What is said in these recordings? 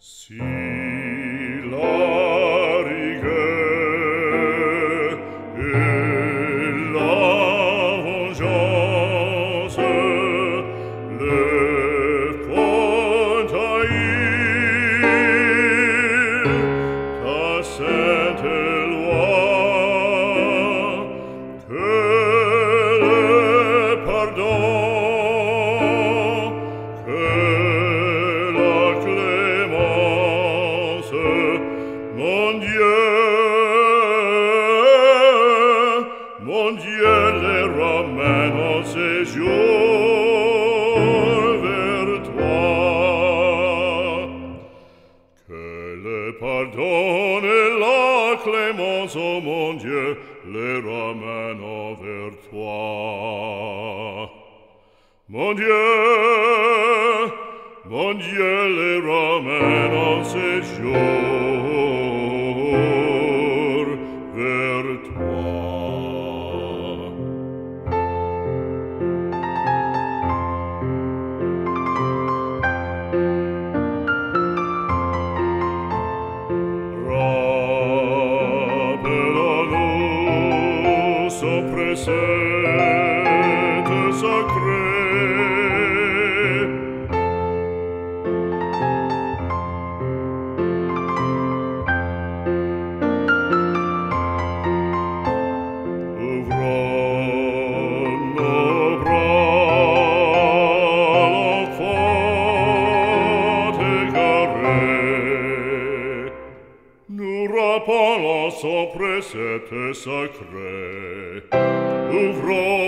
See. retour vers. Que le pardon et la clémence, ô mon Dieu, les ramènent envers. Mon Dieu, mon Dieu, les ramène en ces. sopra sete sete sacre, ouvre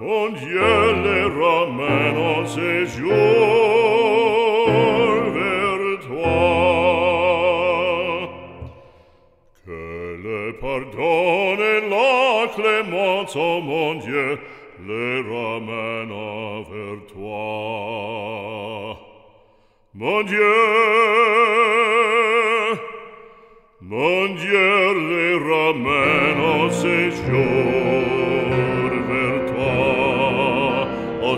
on jelle ramène en séjour vers toi. Que le pardon et la clémence, oh mon Dieu, le ramène vers toi. Mon Dieu, mon Dieu, les ramène en séjour.